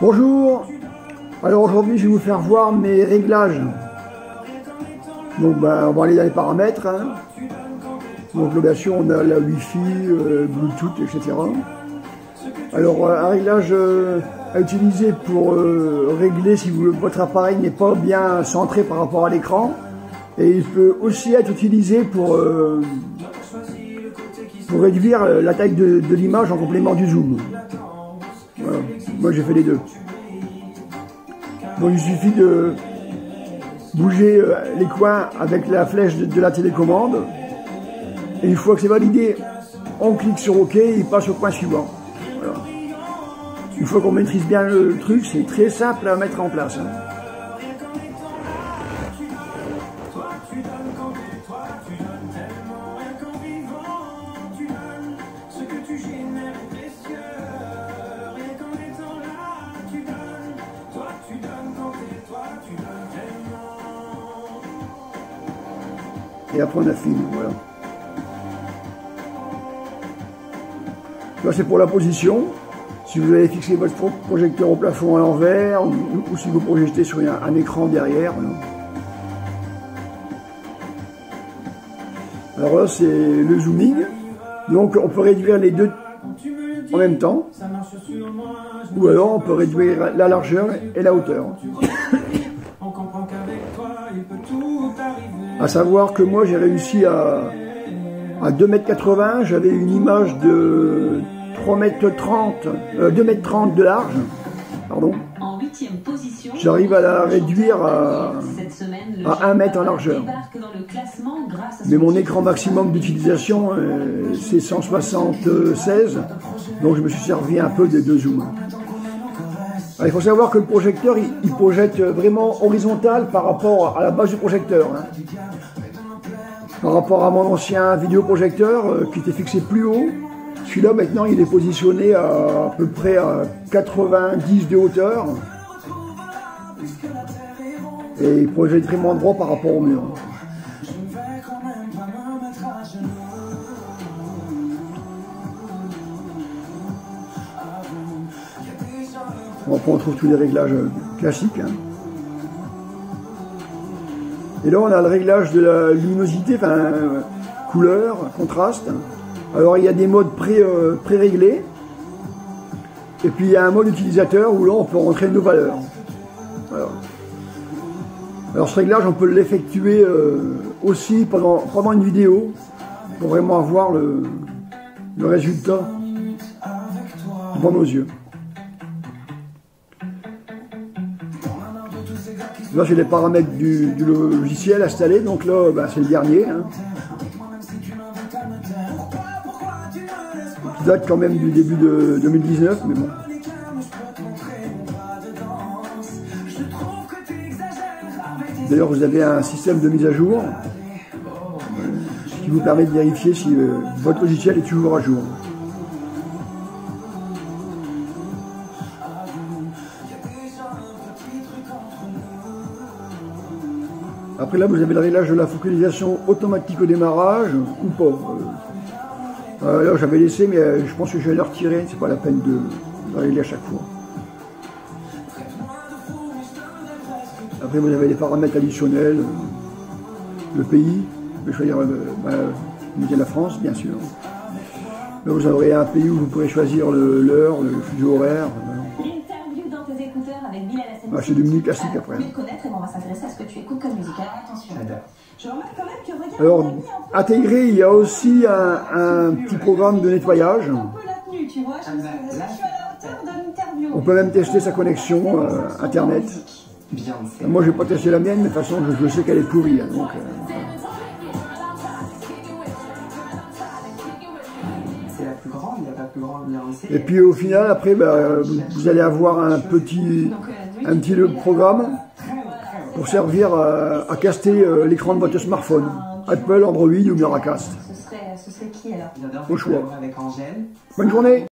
Bonjour Alors aujourd'hui je vais vous faire voir mes réglages. Donc ben, on va aller dans les paramètres. Hein. Donc l'obligation on a la Wi-Fi, euh, Bluetooth, etc. Alors euh, un réglage euh, à utiliser pour régler si votre appareil n'est pas bien centré par rapport à l'écran. Et il peut aussi être utilisé pour, réduire la taille de l'image en complément du zoom. Moi j'ai fait les deux. Donc il suffit de bouger euh, les coins avec la flèche de, la télécommande. Et une fois que c'est validé, on clique sur OK et il passe au point suivant. Une fois qu'on maîtrise bien le truc, c'est très simple à mettre en place. Hein. Et après on affine, voilà. Là c'est pour la position. Si vous avez fixé votre projecteur au plafond à l'envers, ou, si vous projetez sur un, écran derrière. Alors là c'est le zooming. Donc on peut réduire les deux en même temps. Ou alors on peut réduire la largeur et la hauteur. À savoir que moi j'ai réussi à, à 2,80 m, j'avais une image de 3,30 m, 2,30 m de large. Pardon. J'arrive à la réduire à, à 1 mètre en largeur. Mais mon écran maximum d'utilisation, euh, c'est 176, donc je me suis servi un peu des deux zooms. Il faut savoir que le projecteur, il, projette vraiment horizontal par rapport à la base du projecteur. Hein par rapport à mon ancien vidéoprojecteur euh, qui était fixé plus haut. Celui-là maintenant il est positionné à, à peu près à 90 de hauteur. Et il projette vraiment droit par rapport au mur. On trouve tous les réglages classiques. Hein. Et là, on a le réglage de la luminosité, enfin, couleur, contraste. Alors, il y a des modes euh, pré-réglés. et puis, il y a un mode utilisateur où là, on peut rentrer nos valeurs. Alors, ce réglage, on peut l'effectuer euh, aussi pendant, pendant une vidéo pour vraiment avoir le résultat devant nos yeux. Là, j'ai les paramètres du, logiciel installé, donc là, bah, c'est le dernier. Hein. Date quand même du début de 2019, mais bon. D'ailleurs, vous avez un système de mise à jour euh, qui vous permet de vérifier si euh, votre logiciel est toujours à jour. Après là, vous avez le réglage de la focalisation automatique au démarrage ou pas. Euh, euh, là, j'avais laissé, mais euh, je pense que je vais le retirer. C'est pas la peine de, régler à chaque fois. Après, vous avez les paramètres additionnels. Le pays, je vais choisir bah, la France, bien sûr. Là, vous aurez un pays où vous pourrez choisir l'heure, le, fuseau horaire. Ah, c'est du classique après. Alors, intégré, il y a aussi un, petit programme de nettoyage. On peut même tester sa connexion euh, Internet. Moi, je n'ai pas testé la mienne, mais de toute façon, je, sais qu'elle est pourrie. Hein, donc, euh, Et puis au final, après, bah, vous allez avoir un petit, un petit programme pour servir à, caster euh, l'écran de votre smartphone. Apple, Android ou Miracast. Ce serait, ce serait qui alors? Au choix. Bonne journée